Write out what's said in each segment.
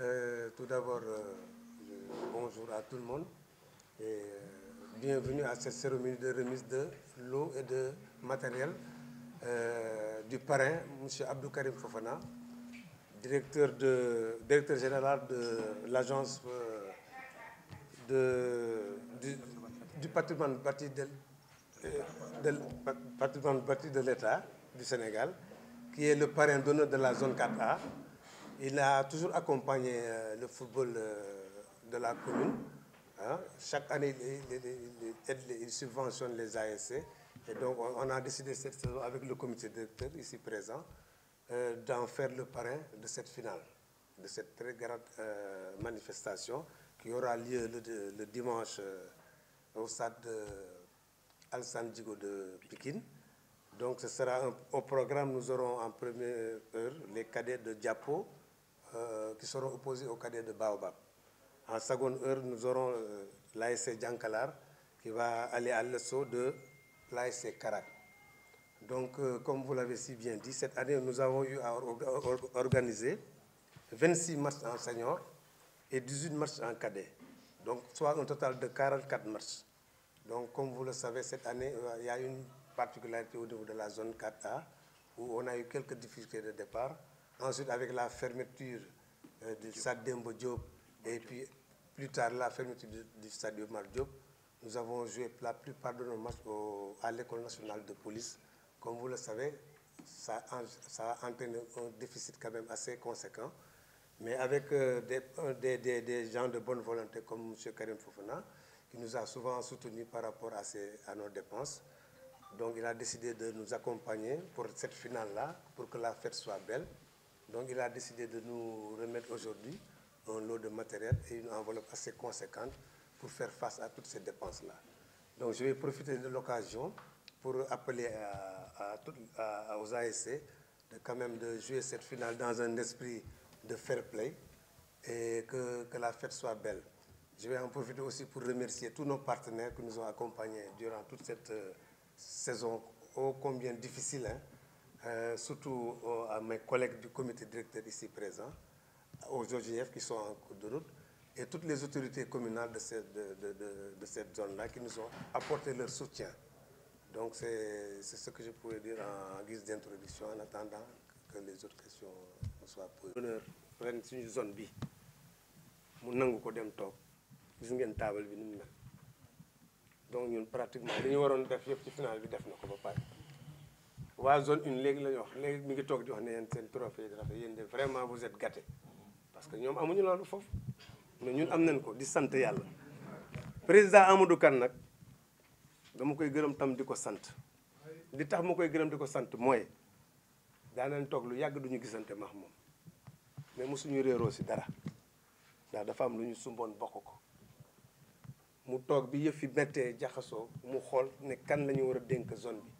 Euh, tout d'abord, euh, bonjour à tout le monde et euh, bienvenue à cette cérémonie de remise de l'eau et de matériel du parrain, M. Abdou Karim Fofana, directeur, général de l'agence du, patrimoine bâti de, de l'État du Sénégal, qui est le parrain d'honneur de la zone 4A. Il a toujours accompagné euh, le football euh, de la commune. hein. Chaque année, il, subventionne les ASC. Et donc, on, a décidé cette saison avec le comité directeur ici présent euh, d'en faire le parrain de cette finale, de cette très grande manifestation qui aura lieu le, dimanche au stade de Alsan Djigo de Pékin. Donc ce sera au programme, nous aurons en première heure les cadets de Diapo euh, qui seront opposés aux cadets de Baobab. En seconde heure, nous aurons euh, l'ASC Djankalar qui va aller à l'assaut de l'ASC Karak. Donc, euh, comme vous l'avez si bien dit, cette année, nous avons eu à or- or- organiser 26 matchs en senior et 18 matchs en cadet. Donc, soit un total de 44 matchs. Donc, comme vous le savez, cette année, euh, il y a une particularité au niveau de la zone 4A où on a eu quelques difficultés de départ. Ensuite, avec la fermeture euh, du stade Dembo Diop et puis plus tard la fermeture du, du stade Omar Diop, nous avons joué la plupart de nos matchs au- à l'école nationale de police. Comme vous le savez, ça, a- ça a entraîné un déficit quand même assez conséquent. Mais avec euh, des, un- des- des- des gens de bonne volonté comme M. Karim Fofana, qui nous a souvent soutenus par rapport à, à nos dépenses, donc il a décidé de nous accompagner pour cette finale-là, pour que la fête soit belle. Donc il a décidé de nous remettre aujourd'hui un lot de matériel et une enveloppe assez conséquente pour faire face à toutes ces dépenses-là. Donc je vais profiter de l'occasion pour appeler aux ASC de quand même de jouer cette finale dans un esprit de fair play et que, que la fête soit belle. Je vais en profiter aussi pour remercier tous nos partenaires qui nous ont accompagnés durant toute cette euh, saison ô combien difficile, hein. Euh, surtout euh, à mes collègues du comité directeur ici présents, aux OGF qui sont en cours de route, et toutes les autorités communales de cette, zone-là qui nous ont apporté leur soutien. Donc c'est ce que je pourrais dire en guise d'introduction en attendant que les autres questions me soient posées. zone ñun pratiquement li ñu final waa zone une léegi la ñu wax léegi mi ngi toog di wax ne yéen seen trophée yi dafa yéen de vraiment vous êtes gâtés. Parce que ñoom amuñu loolu foofu. Mais ñun am nañ ko di sant yàlla. Président Amadou Kane nag dama koy gërëm tam di ko sant. Li tax ma koy gërëm di ko sant mooy daanañ toog lu yàgg duñu gisante max moom. Mais mosuñu réeroo si dara. Ndax dafa am lu ñu sumboon bokk ko. Mu toog bi yëf fi méttee jaxasoo mu xool ne kan la ñu war a dénk zone bi.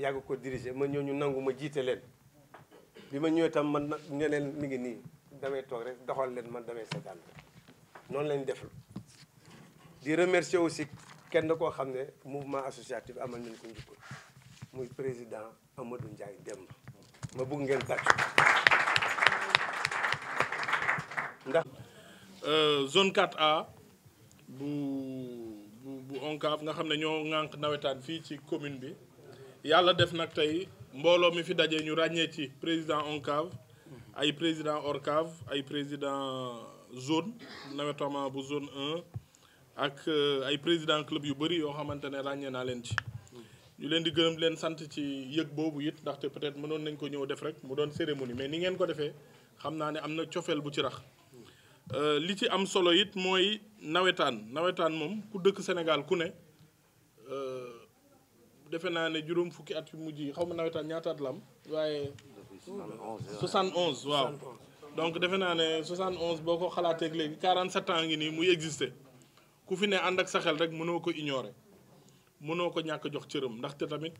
yàgg ko diriger ma ñëw ñu nangu ma jiite leen. Bi ma ñëwee tam man nag ne mi ngi nii damay toog rek doxal leen man damay seetaan noonu lañ def di remercier aussi kenn koo xam ne mouvement associatif amal nañ ko njukkal muy président Amadou Ndiaye Demba. Ma bëgg ngeen tàcc. Ndax Euh, zone 4A bu bu bu ONCAV nga xam ne ñoo ŋànk nawetaan fii ci commune bi. Yàlla def nag tey mbooloo mi fi dajee ñu ràññee ci président ONCAV ay président ORCAV ay président zone nawetaan bu zone 1 ak euh, ay président club yu bëri yoo xamante ne ràññee naa leen ci. Ñu leen di gërëm leen sant ci yëg boobu it ndaxte peut-être mënoon nañ ko ñëw def rek mu doon cérémonie mais ni ngeen ko defee xam naa ne am na cofeel bu ci rax. Euh, li ci am solo it mooy nawetaan. Nawetaan moom ku dëkk Sénégal ku ne euh, defe naa ne juróom fukki at yu mujj yi xaw ma nawetaan ñaata at la am waaye 71 waaw. Donc defe naa ne 71 boo ko xalaateeg léegi 47 ans ngi nii muy exister ku fi ne ànd ak sa xel rek mënoo ko ignorer mënoo ko ñàkk jox cëram. Ndaxte tamit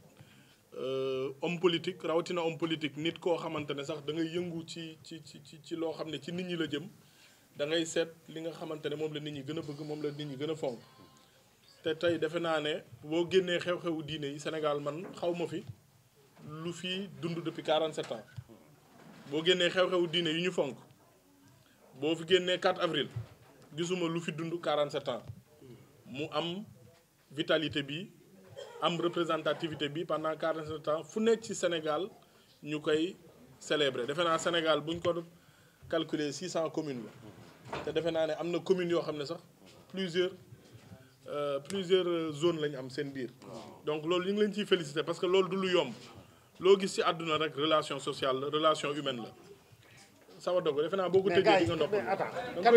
homme politique rawatina homme politique nit koo xamante ne sax da ngay yëngu ci ci ci ci loo xam ne ci nit ñi la jëm. Da ngay seet li nga xamante ne moom la nit ñi gën a bëgg moom la nit ñi gën a fonk. Te tey defe naa ne boo génnee xew-xewu Sénégal man xaw ma fi lu fi dund depuis 47 ans. Boo génnee xew-xewu diine yi ñu fonk boo fi génnee 4 avril gisuma lu fi dund 47 ans. Mu vitalité bi am représentativité bi pendant 47 ans. Fu Sénégal ñu koy célébrer. Sénégal calculer 600 communes la. Te defe naa am na yoo xam plusieurs plusieurs zones lañu am seen biir. Donc loolu ñu ngi leen ciy féliciter parce que loolu du lu yomb. Loo gis ci àdduna rek relation sociale la relation humaine la. Defe naa boo ko tëjee di nga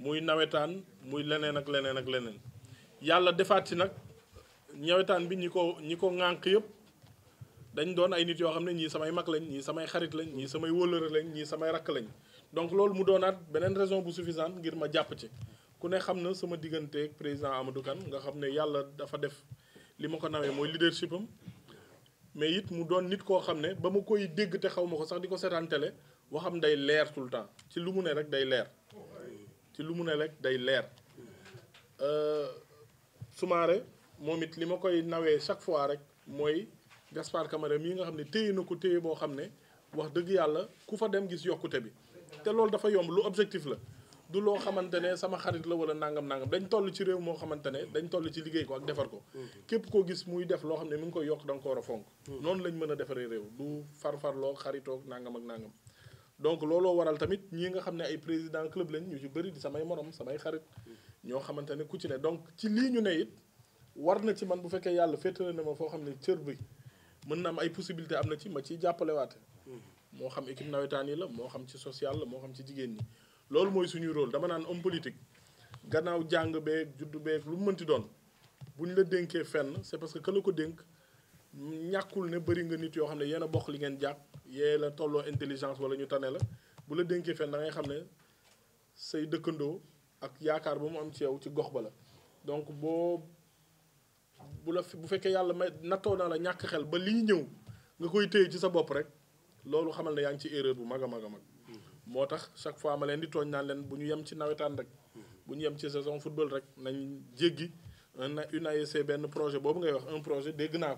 muy nawetaan muy leneen ak leneen ak leneen. Yàlla defaat ci nag ñawetaan bi ñi ko ñi ko ŋànk yëpp. Dañ doon ay nit yoo xam ne ñii samay mag lañ ñii samay xarit lañ ñii samay wóllëre lañ ñii samay rakk lañ. Donc loolu mu doonaat beneen raison bu suffisante ngir ma jàpp ci ku ne xam na sama digganteeg président Amadou Kane nga xam ne yàlla dafa def li ma ko nawee mooy leadership am. Mais it mu doon nit koo xam ne ba ma koy dégg te xaw ma ko sax di ko seetaan télé waxam day leer tout temps. Ci lu mu ne rek day leer. Ci lu mu ne rek day leer. Soumaré moom it li ma koy nawee chaque fois rek mooy Gaspard Camara mii nga xam ne téye na ko téye boo xam ne wax dëgg yàlla ku fa dem gis yokkute bi. Te loolu dafa yomb lu objectif la. Du loo xamante ne sama xarit la wala nangam nangam dañ toll ci réew moo xamante ne dañ toll ci liggéey ko ak defar ko. Képp koo gis muy def loo xam ne mi ngi koy yokk da nga ko war a fonk. Noonu lañ mën a defaree réew du farfarloo xaritoog nangam ak nangam. Donc looloo waral tamit ñii nga xam ne ay président club lañ ñu ci bëri di samay morom samay xarit. Ñoo xamante ne ku ci ne donc ci lii ñu ne it war na ci man bu fekkee yàlla féetale na ma foo xam ne cër bi mën na am ay possibilité am na ci ma ciy jàppalewaate. Moo xam équipe nawetaan yi la moo xam ci social la moo xam ci jigéen ñi. Loolu mooy suñuy rôle dama naan homme politique gannaaw jàng beeg juddu beeg lu mu mënti doon bu ñu la dénkee fenn c'est parce que ka la ko dénk ñàkkul ne bëri nga nit yoo xam ne yéen a bokk li ngeen jàpp yee la tolloo intelligence wala ñu tane la bu la dénkee fenn da ngay xam ne say dëkkandoo ak yaakaar ba mu am ci ci gox ba la. Donc boo bu la bu fekkee yàlla may nattoo naa la ñàkk xel ba lii ñëw nga koy téye ci sa bopp rek loolu xamal ne yaa ngi ci erreur bu mag a mag a mag. Moo chaque fois ma leen di tooñ naan leen bu ñu yem ci nawetaan rek bu ñu yem ci saison football rek nañ jéggi un une ASC benn projet boobu ngay wax un projet dégg naa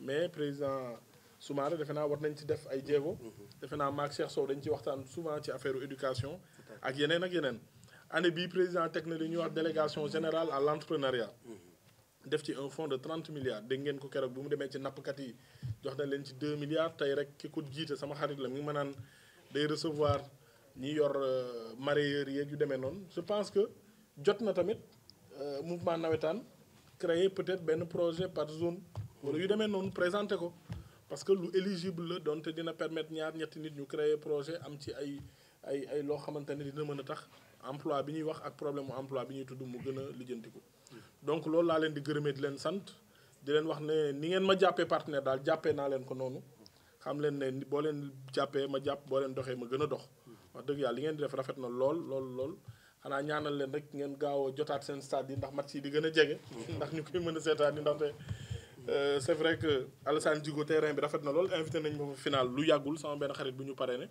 mais président Soumaré defe naa war nañ ci def ay jéego. Defe naa Cheikh Sow dañ ci waxtaan souvent ci affaire éducation ak yeneen ak yeneen. Année bii président teg li ñuy wax délégation générale à l'entrepreneuriat. Def ci un fonds de 30 milliards. Dégg ngeen ko keroog bu mu demee ci nappkat yi jox na leen ci 2 milliards. Tey rek ki ko jiite sama xarit la mi ngi ma day recevoir ñi yor mareyeurs yeeg yu demee noonu je pense que jot na tamit mouvement nawetaan créer peut-être benn projet par zone wala yu demee noonu présenter ko. Parce que lu éligible la donte dina permettre ñaar ñetti nit ñu créer projet am ci ay ay ay loo xamante ne dina mën a tax emploi bi ñuy wax ak problème mu emploi bi ñuy tudd mu gën a lijjantiku. Donc loolu laa leen di gërëmee di leen sant di leen wax ne ni ngeen ma jàppee partenaire daal jàppee naa leen ko noonu. Xam leen ne boo leen jàppee ma jàpp boo leen doxee ma gën a dox wax dëgg yàlla li ngeen di def rafet na lool lool lool. Xanaa ñaanal leen rek ngeen gaaw a jotaat seen stade yi ndax match yi di gën a jege. Ndax ñu koy mën a seetaan yi ndaxte c'est vrai que Alassane Djigo terrain bi rafet na lool. Invité nañ ma fa final lu yàggul sama benn xarit bu ñu paree ne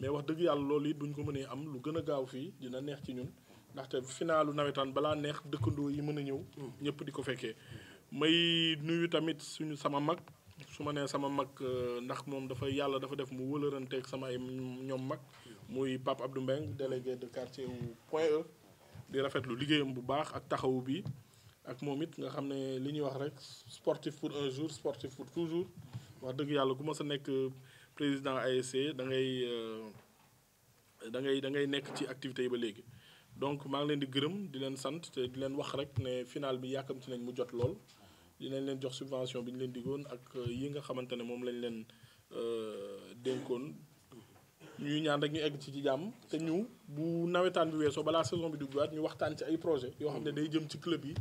mais wax dëgg yàlla loolu it bu ñu ko mënee am lu gën a gaaw fii dina neex ci ñun. Ndaxte finalu nawetaan balaa neex dëkkandoo yi mën a ñëw ñëpp di ko fekkee. May nuyu tamit suñu sama mag. Su ma nee sama mag ndax moom dafa yàlla dafa def mu wëlëranteeg sama ay ñoom mag. Muy Pape Abdou délégué de quartier wu Point E di rafetlu liggéeyam bu baax ak taxawu bi ak moom it nga sportif pour un jour sportif pour toujours. Wax dëgg yàlla ku ma sa nekk président ASC da ngay da ngay da ngay activités yi donc maa ngi leen di gërëm di leen sant te di leen wax rek ne final bi yàkkamti nañ mu jot lool. Dinañ subvention bi ñu leen diggoon ak yi leen dénkoon ñuy ñaan rek ñu egg ci ci jàmm. Te ñu bu nawetaan bi weesoo balaa saison bi duggaat ñu waxtaan ci ay projet yoo xam ne day jëm ci club yi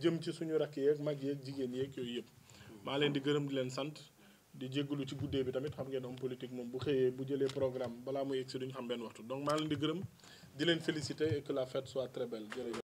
jëm ci suñu rakk yeeg mag yeeg jigéen yeeg yooyu yëpp. Maa leen di gërëm di leen sant di jéggalu ci guddee bi tamit. Xam ngeen homme politique moom bu xëyee bu jëlee programme balaa muy egg si xam benn waxtu. Donc maa leen di gërëm di leen féliciter et que la fête soit très belle. Jërëjëf